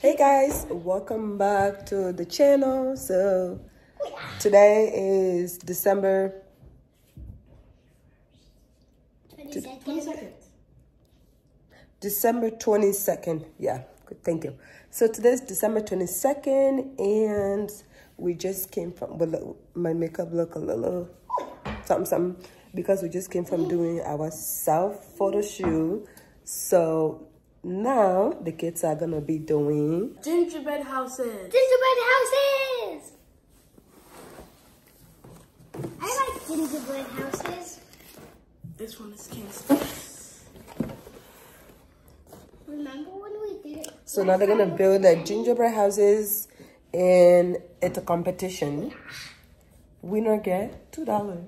Hey guys, welcome back to the channel. So today is December 22nd. December 22nd. Yeah, good, thank you. So today's December 22nd and we just came from well, my makeup look a little something something because we just came from doing our self photo shoot. So now the kids are gonna be doing Gingerbread houses. Gingerbread houses! I like gingerbread houses. This one is King's. Remember when we did it? So now they're gonna build like gingerbread houses and it's a competition. Winner get two dollars.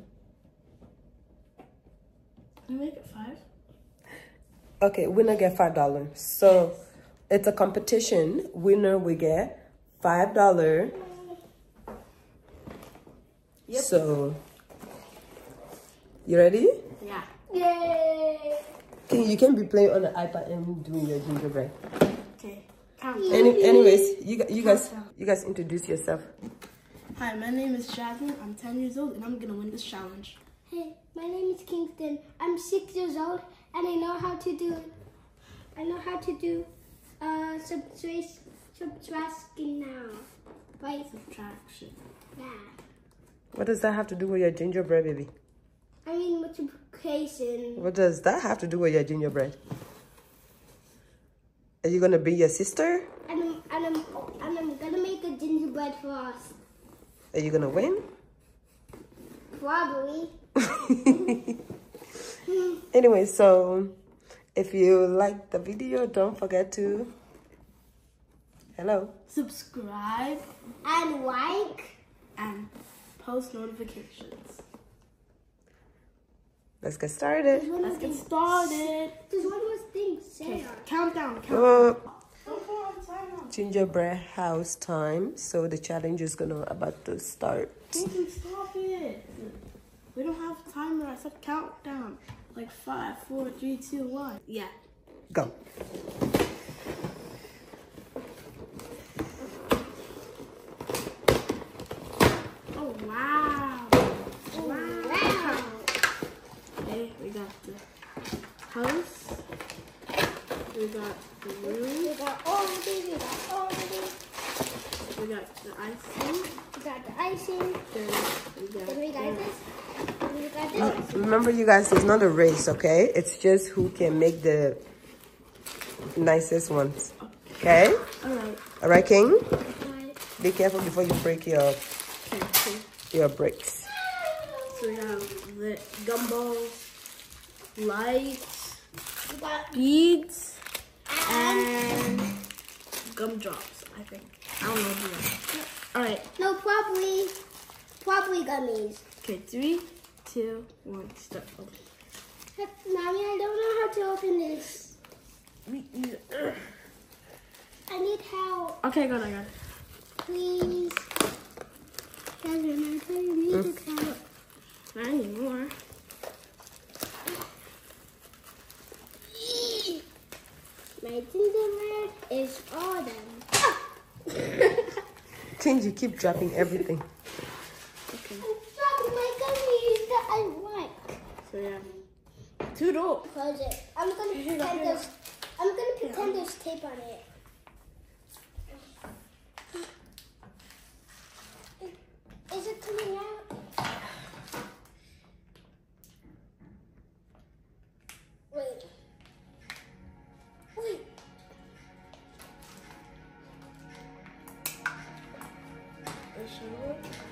Can you make it five? Okay, winner get five dollars. So it's a competition. Winner we get five dollar. Yep. So you ready? Yeah. Yay! Can you can be playing on the iPad and doing your gingerbread. Okay. Any, anyways, you you guys you guys introduce yourself. Hi, my name is Jasmine. I'm 10 years old and I'm gonna win this challenge. Hey, my name is Kingston. I'm six years old and I know how to do I know how to do uh subtraction subtraction now. Right? Subtraction. Yeah. What does that have to do with your gingerbread, baby? I mean multiplication. What does that have to do with your gingerbread? Are you gonna be your sister? And I'm and I'm and I'm gonna make a gingerbread for us. Are you gonna win? Probably. anyway, so if you like the video, don't forget to hello. Subscribe And like. and post notifications. Let's get started. Let's get started. There's one more thing. Say it. Countdown. Countdown. Uh, Don't go on timer. gingerbread house time. So the challenge is gonna about to start. Nathan, stop it. We don't have time. timer. I said countdown. Like five, four, three, two, one. Yeah. Go. Oh wow. Wow. Oh, okay, we got the house. We got the room. We got all of these. We got all of these. We got the icing. We got the icing. Then we got, Then we got this. Remember, you guys, it's not a race, okay? It's just who can make the nicest ones. Okay? Alright. All right, King. Right. Be careful before you break your Okay, okay. your bricks. So we have the gumballs, lights, beads, and and gumdrops, I think. I don't know. Alright. no probably probably gummies. Okay, three, two, one, start. Okay. Mommy, I don't know how to open this. I need help, Okay, go, I got it. please. Jasmine, I really need hmm. help. Not anymore. My gingerbread is autumn. Change, you keep dropping everything. Okay. I'm dropping my gummies that I like. So Two doors. Close it. I'm gonna pretend there's. I'm gonna pretend there's tape on it. Is it coming out? Wait. Wait. Is It's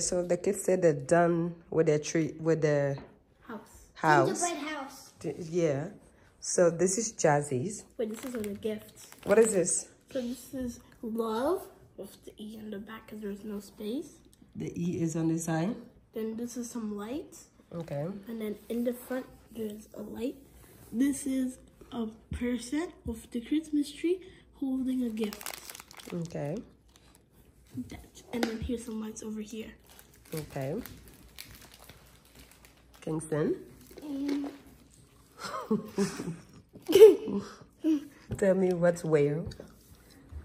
so the kids said they're done with their tree with their House. house. Gingerbread house. Yeah. So this is Jazzy's. Wait, this is on the gifts. What is this? So this is love with the E on the back because there's no space. The E is on the side. Then this is some lights. Okay. And then in the front, there's a light. This is a person with the Christmas tree holding a gift. Okay. That, and then here's some lights over here. Okay. Kingston. Tell me what's where.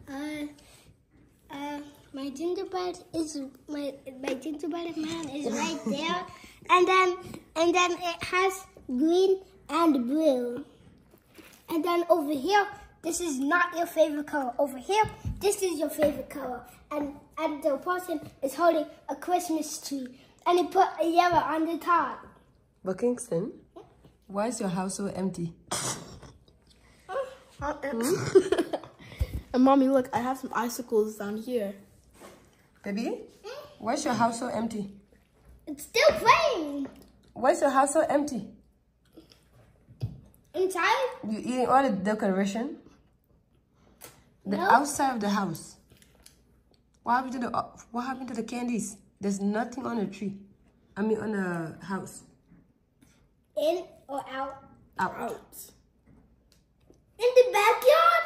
Uh, uh, my gingerbread is my my gingerbread man is right there, and then and then it has green and blue, and then over here this is not your favorite color. Over here this is your favorite color, and and the person is holding a Christmas tree, and he put a yellow on the top. But Kingston, why is your house so empty? and mommy, look, I have some icicles down here. Baby, why is your house so empty? It's still playing Why is your house so empty? inside. You eating all the decoration? The No. outside of the house. What happened to the uh, what happened to the candies? There's nothing on the tree. I mean on the house. In or out? Out. Out. In the backyard?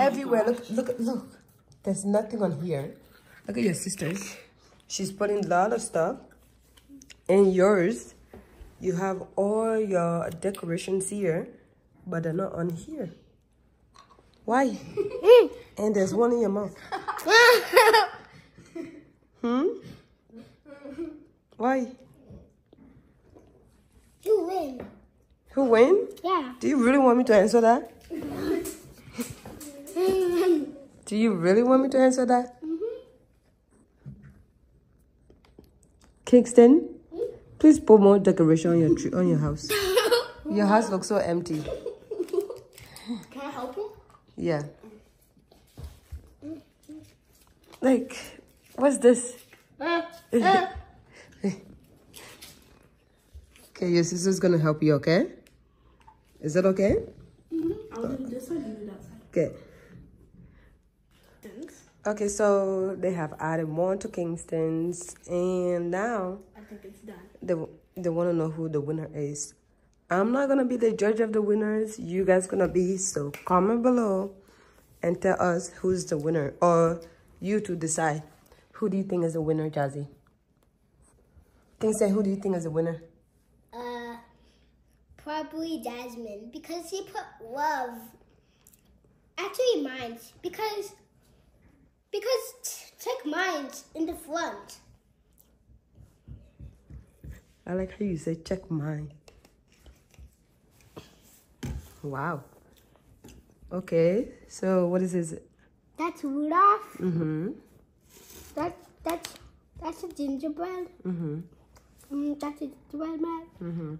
Everywhere. Look, look, look. There's nothing on here. Look at your sisters. She's putting a lot of stuff. And yours, you have all your decorations here, but they're not on here. Why? Hmm. and there's one in your mouth. Hmm? Why? You win. Who win? Yeah. Do you really want me to answer that? Do you really want me to answer that? Mm-hmm. Kingston, hmm? please put more decoration on your tree, on your house. Your house looks so empty. Can I help you? Yeah. Like, what's this? Uh, uh, Okay, your sister's gonna help you, okay? Is that okay? I'll do this you do that side. Okay. Thanks. Okay, so they have added more to Kingston's, and now I think it's done. they they want to know who the winner is. I'm not gonna be the judge of the winners. You guys gonna be. So comment below and tell us who's the winner, or you to decide. Who do you think is the winner, Jazzy? Kingston, who do you think is the winner? uh, probably Jasmine because she put love. Actually, mine's because because check mine in the front. I like how you say check mine. Wow. Okay, so what is this? That's Rudolph. Mm-hmm. That that's that's a gingerbread. Mm-hmm. Mm, that's a gingerbread man. Mm-hmm.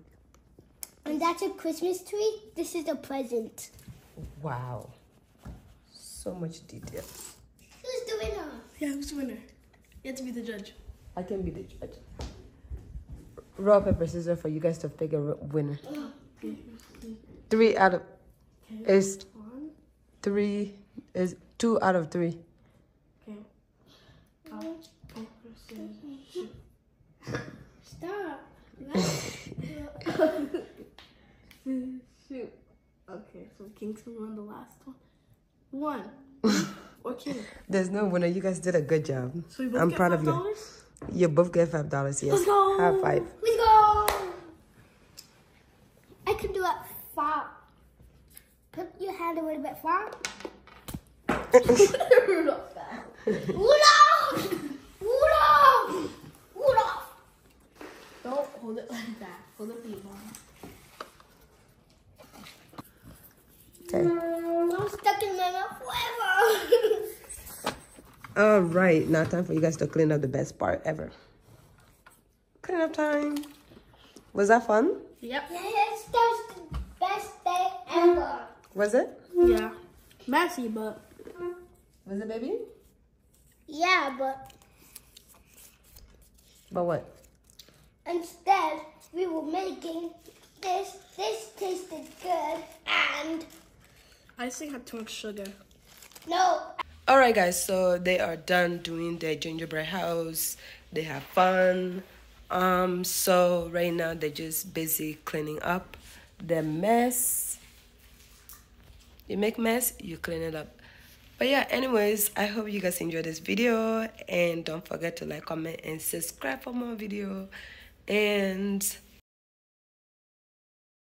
And that's a Christmas tree. This is a present. Wow. So much detail. Who's the winner? Yeah, who's the winner? You have to be the judge. I can be the judge. Rock, paper, scissors for you guys to pick a ro- winner. Three out of is One. three is two out of three. Okay. Rock, paper, scissors, shoot. Stop. Shoot. Okay, so Kingston won the last one. One. or King. There's no winner. You guys did a good job. So we both I'm get proud five of you. You both get five dollars. Yes. Let's go. High five. We go. I can do it far. Put your hand a little bit far. Rudolph back. Rudolph! Rudolph! Rudolph! Don't hold it like that. Hold it the bottom. Okay. I'm stuck in my mouth forever. All right. Now time for you guys to clean up the best part ever. Clean up time. Was that fun? Yep. yes, that's the best day ever. Was it? Yeah. Messy, but Was it, baby? Yeah, but But what? Instead, we were making this. This tasted good, and Icing had too much sugar. no, All right, guys. So they are done doing their gingerbread house. They have fun. Um. So right now they're just busy cleaning up the mess. You make mess, you clean it up. But yeah, anyways, I hope you guys enjoyed this video and don't forget to like, comment, and subscribe for more video. And